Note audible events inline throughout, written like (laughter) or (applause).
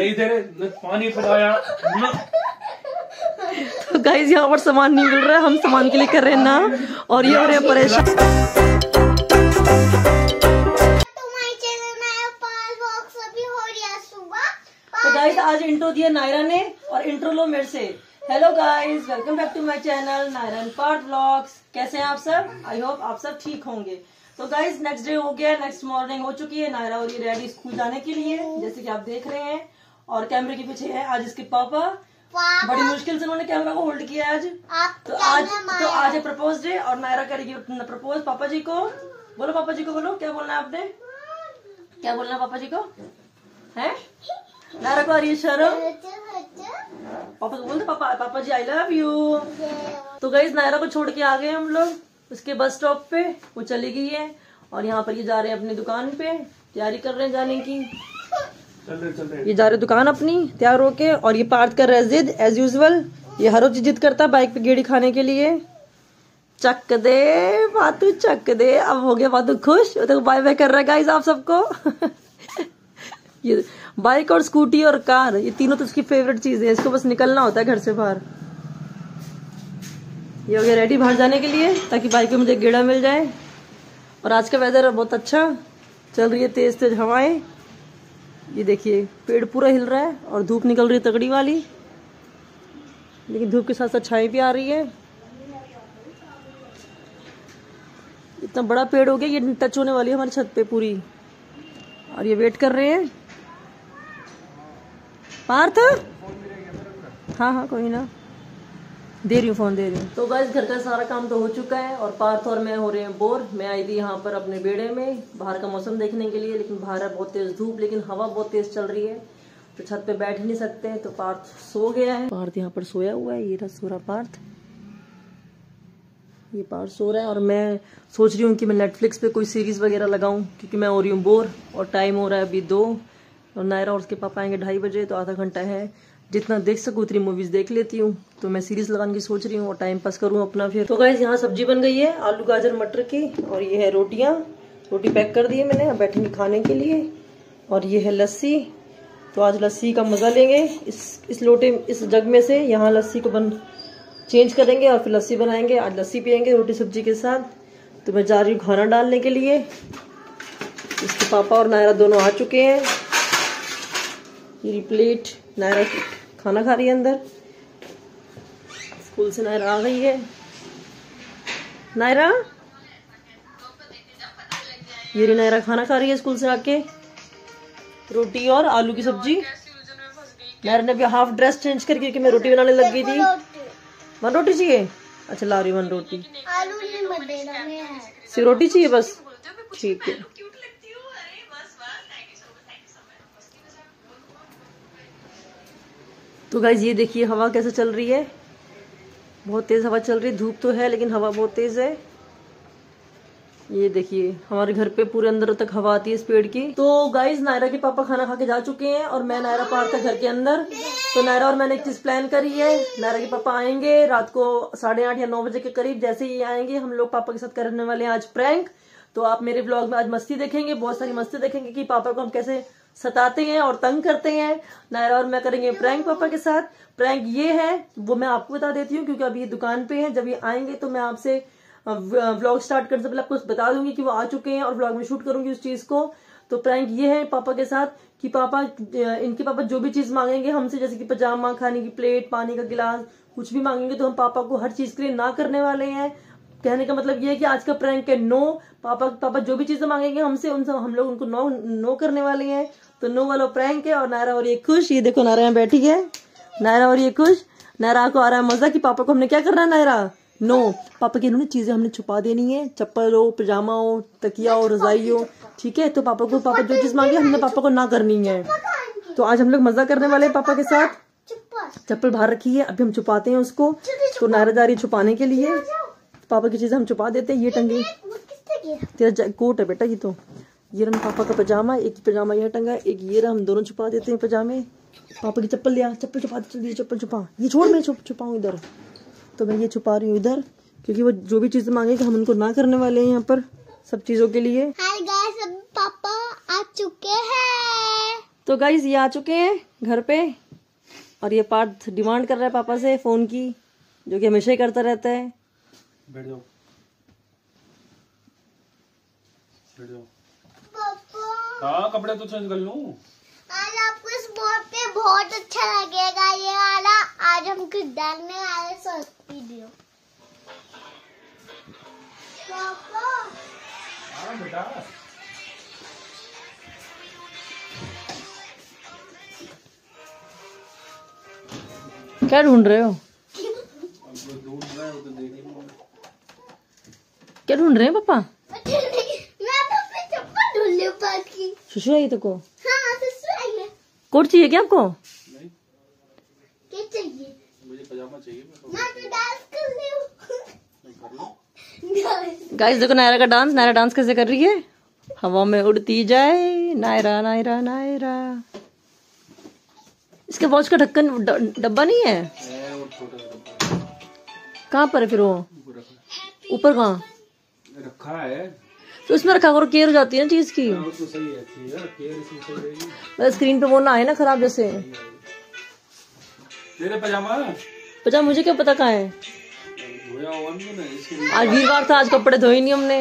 नहीं दे रहे न पानी पिलाया न तो गाइज़ यहाँ पर सामान नहीं मिल रहा है हम सामान के लिए कर रहे हैं ना और ये हो रहे हैं परेशान। तो माय चैनल में पाल बॉक्स अभी हो रही है तो गाइज़ आज इंट्रो दिया नायरा ने और इंट्रो लो मेरे से। Hello guys welcome back to my channel नायरन part vlogs कैसे हैं आप सब? आई होप आप सब ठीक होंगे। तो गाइज़ नेक्स्ट डे हो गया नेक्स्ट मॉर्निंग हो चुकी है नायरा और ये रेडी स्कूल जाने के लिए जैसे कि आप देख रहे हैं। और कैमरे के पीछे है आज इसके पापा। बड़ी मुश्किल से उन्होंने कैमरा को होल्ड किया आज। तो आज तो आज है प्रपोज डे और नायरा करेगी प्रपोज। पापा जी को। बोलो पापा जी को बोलो क्या बोलना है आपने? क्या बोलना है पापा जी को? है? नायरा को आ रही है शर्म। पापा को बोलते पापा पापा जी आई लव यू तो गई नायरा को छोड़ के आ गए हम लोग। उसके बस स्टॉप पे वो चली गई है। और यहाँ पर ये जा रहे हैं अपनी दुकान पे। तैयारी कर रहे हैं जाने की। ये जा रहे दुकान अपनी, तैयार होके, और ये पार्थ कर रहा है जिद एज यूजल ये हर रोज जिद करता है बाइक पे गेड़ी खाने के लिए। चक दे, बातू, चक दे। अब हो गया बातू खुश। तो बाय बाय कर रहा है आप सबको। (laughs) ये बाइक और स्कूटी और कार ये तीनों तो उसकी फेवरेट चीज़ है। इसको बस निकलना होता है घर से बाहर। ये हो गया रेडी बाहर जाने के लिए, ताकि बाइक पे मुझे गेड़ा मिल जाए। और आज का वेदर बहुत अच्छा। चल रही है तेज तेज हवाएँ। ये देखिए, पेड़ पूरा हिल रहा है और धूप निकल रही है तगड़ी वाली। लेकिन धूप के साथ साथ छाई भी आ रही है। इतना बड़ा पेड़ हो गया, ये टच होने वाली है हमारी छत पे पूरी। और ये वेट कर रहे हैं। पार्थ? हाँ हाँ कोई ना। दे रही हूँ फ़ोन दे रही हूँ। तो बस घर का सारा काम तो हो चुका है और पार्थ और मैं हो रहे हैं बोर। मैं आई थी यहाँ पर अपने बेड़े में बाहर का मौसम देखने के लिए लेकिन बाहर है बहुत तेज धूप लेकिन हवा बहुत तेज चल रही है। तो छत पे बैठ ही नहीं सकते तो पार्थ सो गया है। पार्थ यहाँ पर सोया हुआ है ये रहा सो रहा पार्थ। ये पार्थ सो रहा है और मैं सोच रही हूँ कि मैं नेटफ्लिक्स पे कोई सीरीज़ वगैरह लगाऊँ क्योंकि मैं हो रही हूँ बोर और टाइम हो रहा है अभी दो। और नायरा और उसके पापा आएँगे ढाई बजे तो आधा घंटा है। जितना देख सकूँ, उतनी मूवीज़ देख लेती हूँ। तो मैं सीरीज़ लगाने की सोच रही हूँ और टाइम पास करूँ अपना फिर। तो गाइज़ यहाँ सब्ज़ी बन गई है, आलू, गाजर, मटर की, और ये है रोटियाँ। रोटी पैक कर दी है मैंने अब बैठेंगे खाने के लिए। और ये है लस्सी। तो आज लस्सी का मज़ा लेंगे। इस इस लोटे, इस जग में से यहाँ लस्सी को बन चेंज करेंगे और फिर लस्सी बनाएँगे। आज लस्सी पियेंगे रोटी सब्ज़ी के साथ। तो मैं जा रही हूँ खाना डालने के लिए। इसके पापा और नायरा दोनों आ चुके हैं। ये प्लेट नायरा खाना खा रही है अंदर। स्कूल से नायरा आ गई है। नायरा? ये रही नायरा खाना खा रही है स्कूल से आके। रोटी और आलू की सब्ज़ी। नायरा ने अभी हाफ़ ड्रेस चेंज करके क्योंकि मैं रोटी बनाने लग गई थी। वन रोटी चाहिए? अच्छा ला रही वन रोटी। आलू सिर्फ़ रोटी चाहिए बस? ठीक है। तो गाइज़ ये देखिए, हवा कैसे चल रही है? बहुत तेज हवा चल रही है। धूप तो है, लेकिन हवा बहुत तेज है। ये देखिए, हमारे घर पे पूरे अंदर तक हवा आती है इस पेड़ की। तो गाइज़ नायरा के पापा खाना खा के जा चुके हैं और मैं नायरा पार था घर के अंदर। तो नायरा और मैंने एक चीज़ प्लान करी है। नायरा के पापा आएँगे रात को साढ़े आठ या नौ बजे के करीब, जैसे ही आएँगे, हम लोग पापा के साथ करने वाले हैं आज प्रैंक तो आप मेरे ब्लॉग में आज मस्ती देखेंगे, बहुत सारी मस्ती देखेंगे कि पापा को हम कैसे सताते हैं और तंग करते हैं। नायरा और मैं करेंगे प्रैंक पापा के साथ। प्रैंक ये है, वो मैं आपको बता देती हूँ, क्योंकि अभी दुकान पे है। जब ये आएँगे तो मैं आपसे व्लॉग स्टार्ट करने से पहले आपको बता दूँगी कि वो आ चुके हैं और व्लॉग में शूट करूँगी उस चीज़ को। तो प्रैंक ये है पापा के साथ कि पापा इनके पापा जो भी चीज़ मांगेंगे हमसे, जैसे कि पजामा, खाने की प्लेट, पानी का गिलास, कुछ भी मांगेंगे तो हम पापा को हर चीज़ के लिए ना करने वाले हैं। कहने का मतलब ये है कि आज का प्रैंक है नो पापा पापा जो भी चीज़ें मांगेंगे हमसे उनसे हम लोग उनको नो नो करने वाले हैं। तो नो वाला प्रैंक है और नायरा और ये खुश। ये देखो नायरा यहाँ बैठी है। नायरा और ये खुश। नायरा को आ रहा है मज़ा कि पापा को हमने क्या करना है नायरा नो पापा की इन्होंने चीज़ें हमने छुपा देनी है। चप्पल हो पजामा हो तकिया हो रजाई हो ठीक है? तो पापा को पापा जो चीज़ मांगे हमने पापा को ना करनी है। तो आज हम लोग मज़ा करने वाले हैं पापा के साथ। चप्पल। बाहर रखी है अभी हम छुपाते हैं उसको। तो नायरा जा रही छुपाने के लिए। पापा की चीज़ हम छुपा देते हैं ये टंगी। तेरा कोट है बेटा ये तो। ये रहा पापा का पजामा एक पजामा यह टंगा एक ये रहा हम दोनों छुपा देते हैं पजामे। पापा की चप्पल लिया चप्पल छुपा चल ये चप्पल छुपा। ये छोड़ मैं छुप छुपाऊँ इधर। तो मैं ये छुपा रही हूँ इधर क्योंकि वो जो भी चीज़ मांगेगा हम उनको ना करने वाले हैं यहाँ पर सब चीज़ों के लिए। पापा आ चुके हैं। तो गाइज़ ये आ चुके हैं घर पे और ये पार्थ डिमांड कर रहा है पापा से फ़ोन की जो कि हमेशा ही करता रहता है। बैठ जाओ। बैठ जाओ। हाँ कपड़े तो चेंज कर लूँ। आज आपको इस बोर्ड पे बहुत अच्छा लगेगा। ये वाला आज हम कुछ डालने वाले शॉर्ट वीडियो हाँ। बेटा। क्या ढूंढ रहे हो अब जो ढूंढ रहा है वो तो देख ही लूँ क्या ढूंढ रहे हैं पापा? मैं तो सुशु आई तो हाँ तो है कोट चाहिए क्या आपको? चाहिए? मुझे पजामा चाहिए मैं तो तो डांस कर रही हूँ। मैं कर लूँ। गाइस देखो नायरा का डांस नायरा डांस कैसे कर रही है? हवा में उड़ती जाए नायरा नायरा नायरा। इसके वॉच का ढक्कन डब्बा नहीं है? कहाँ पर है फिर वो? ऊपर कहाँ। रखा है। तो उसमें रखा करो केयर हो जाती है ना चीज़ की। हाँ, तो सही है केयर इसमें सही रहेगी स्क्रीन पे वो ना आए ना खराब जैसे। तेरे पजामा? पता मुझे क्या पता कहाँ है? आज वीरवार था आज कपड़े धोए नहीं हमने।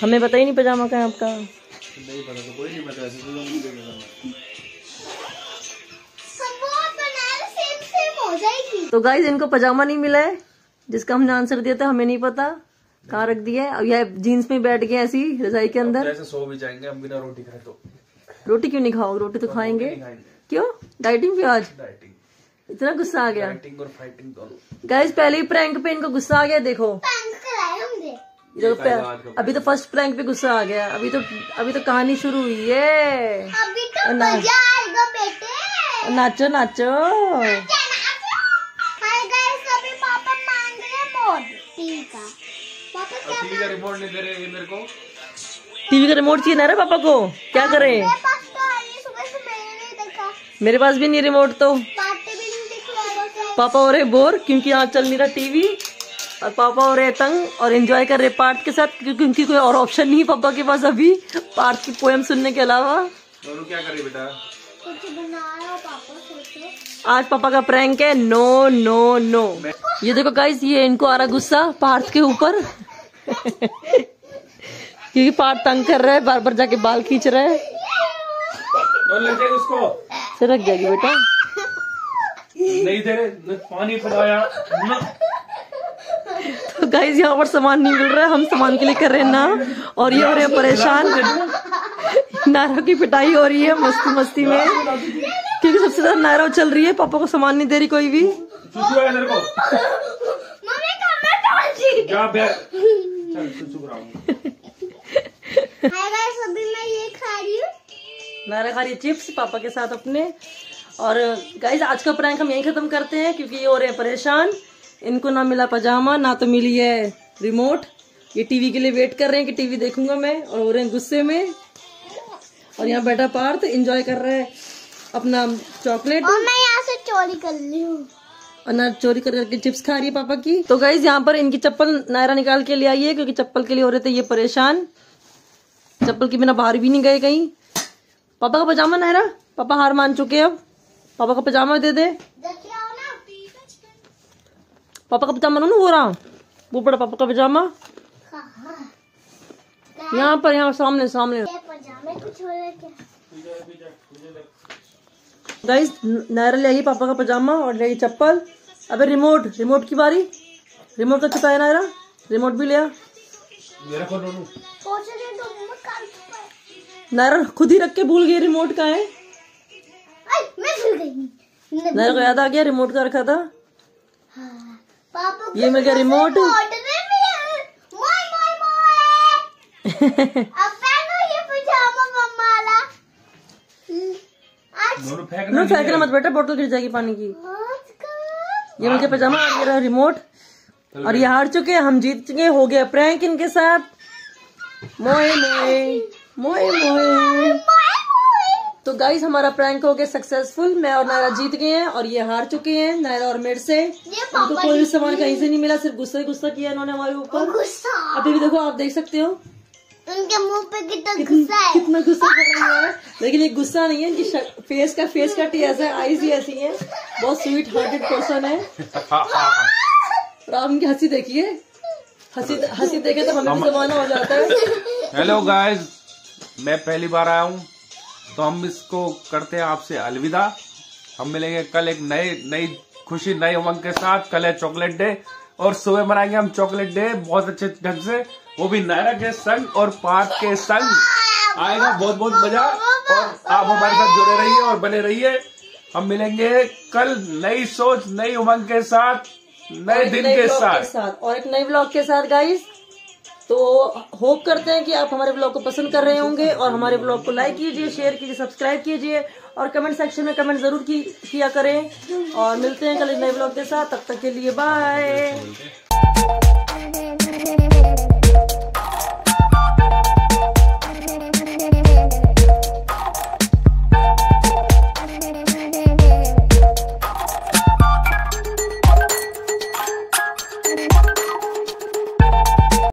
हमें पता ही नहीं पजामा कहाँ है आपका। नहीं पता तो कोई नहीं पता ऐसे तो नहीं देखेगा हो जाएगी। तो गाइज़ इनको पजामा नहीं मिला है? जिसका हमने आंसर दिया था हमें नहीं पता। कहाँ रख दिया है? अब यह जीन्स में बैठ गए ऐसी रजाई के अंदर। ऐसे सो भी जाएँगे हम बिना रोटी खाए तो। रोटी क्यों नहीं खाओगे रोटी तो खाएँगे। खाएँगे। क्यों? डाइटिंग पे आज? इतना गुस्सा आ गया। डाइटिंग और फाइटिंग दोनों। पहले ही प्रैंक पे इनको गुस्सा आ गया देखो। देखो अभी तो फ़र्स्ट प्रैंक पे गुस्सा आ गया। अभी तो अभी तो कहानी शुरू हुई है अभी तो मज़ा आएगा बेटे। नाचो। नाचो। टीवी का रिमोट नहीं दे रहे ये मेरे को। टीवी का रिमोट चाहिए ना रे पापा को? क्या करें? मेरे पास तो है नहीं सुबह से मैंने नहीं देखा। मेरे पास भी नहीं रिमोट तो। पार्टी भी नहीं दिख रहा है। पापा हो रहे बोर क्योंकि यहाँ चल नहीं रहा टीवी। और पापा हो रहे तंग और एंजॉय कर रहे पार्ट के साथ क्योंकि उनकी कोई और ऑप्शन नहीं पापा के पास अभी पार्ट की पोएम सुनने के अलावा। दोनों क्या करे बेटा? कुछ बना रहा पापा सोचो। आज पापा का प्रैंक है नो नो नो ये देखो गाइस ये इनको आ रहा गुस्सा पार्थ के ऊपर। क्योंकि पार्थ तंग कर रहा है बार बार जाके बाल खींच रहा है। उसको। से रख जाएगी बेटा। नहीं दे रहे पानी पिलाया तो गाइस यहाँ पर सामान नहीं मिल रहा है हम सामान के लिए कर रहे हैं ना और ये हो रहे हैं परेशान। नायरा की पिटाई हो रही है मस्ती मस्ती में। क्योंकि सबसे ज़्यादा नायरा चल रही है पापा को सामान नहीं दे रही कोई भी। चल अभी मैं ये खा रही हूँ। नायरा खा रही चिप्स पापा के साथ अपने। और गाइज़ आज का प्रैंक हम यहीं खत्म करते हैं क्योंकि ये हो रहे हैं परेशान। इनको ना मिला पजामा ना तो मिली है रिमोट ये टीवी के लिए वेट कर रहे हैं कि टीवी देखूँगा मैं और हो रहे हैं गुस्से में। और यहाँ बैठा पार्थ एंजॉय कर रहा है अपना चॉकलेट और मैं यहाँ से चोरी कर ली हूँ। अनार चोरी कर करके चिप्स खा रही है पापा की। तो गाइज़ यहाँ पर इनकी चप्पल नायरा निकाल के ले आई है क्योंकि चप्पल के लिए हो रहे थे ये परेशान। चप्पल के बिना बाहर भी नहीं गए कहीं। पापा का पजामा नायरा? पापा हार मान चुके अब। पापा का पजामा दे दे। पापा का पजामा ना हो रहा। वो बड़ा पापा का पजामा। यहाँ पर यहाँ सामने सामने ये पजामे कुछ हो रहा क्या गाइज़ नायरा ले आई पापा का पजामा और ले आई चप्पल। अबे रिमोट रिमोट की बारी। रिमोट का छुपाया नायरा रिमोट भी लिया मेरा को दोनों। सोच रही तो मैं कल छुपाए। नायरा खुद ही रख के भूल गई रिमोट का है। आई, मैं नायरा को याद आ गया रिमोट का रखा था। पापा ये मिल। गया रिमोट रिमोट में भी है। मोए मोए मोए अब पहनो ये पजामा मम्मा वाला हम्म, आज दोनों फेंकना नो फेंकना मत बेटा बोतल गिर जाएगी पानी की। ये मुझे पजामा और ये रहा रिमोट और ये हार चुके हैं हम जीत चुके हैं, हो गया प्रैंक इनके साथ। मोए मोए मोए मोए। तो गाइस हमारा प्रैंक हो गया सक्सेसफुल मैं और नायरा जीत गए हैं और ये हार चुके हैं नायरा और मेरे से। इनको पापा कोई भी सामान कहीं से नहीं मिला सिर्फ़ गुस्सा ही गुस्सा किया इन्होंने हमारे ऊपर। अभी भी देखो आप देख सकते हो। उनके मुँह पे कितना गुस्सा है। कितना गुस्सा कर रही है। लेकिन ये गुस्सा नहीं है इनकी फेस का फेस का टी ऐसा है आईज ही ऐसी है। बहुत स्वीट हार्टेड पर्सन है। और आप इनकी हँसी देखिए। हँसी हँसी देखे तो हमें भी जमाना हो जाता है। हेलो गाइस मैं पहली बार आया हूँ। तो हम इसको करते हैं आपसे अलविदा। हम मिलेंगे कल एक नए नई खुशी नए उमंग के साथ। कल है चॉकलेट डे। और सुबह मनाएँगे हम चॉकलेट डे बहुत अच्छे ढंग से। वो भी नायरा के संग और पार्थ के संग आएगा बहुत बहुत मज़ा और आप हमारे साथ जुड़े रहिए और बने रहिए। हम मिलेंगे कल नई सोच नई उमंग के साथ नए दिन के साथ के साथ। और एक नए ब्लॉग के साथ गाइस तो होप करते हैं कि आप हमारे ब्लॉग को पसंद कर रहे होंगे और हमारे ब्लॉग को लाइक कीजिए शेयर कीजिए सब्सक्राइब कीजिए और कमेंट सेक्शन में कमेंट ज़रूर की, किया करें। और मिलते हैं कल एक नए ब्लॉग के साथ। तब तक के लिए बाय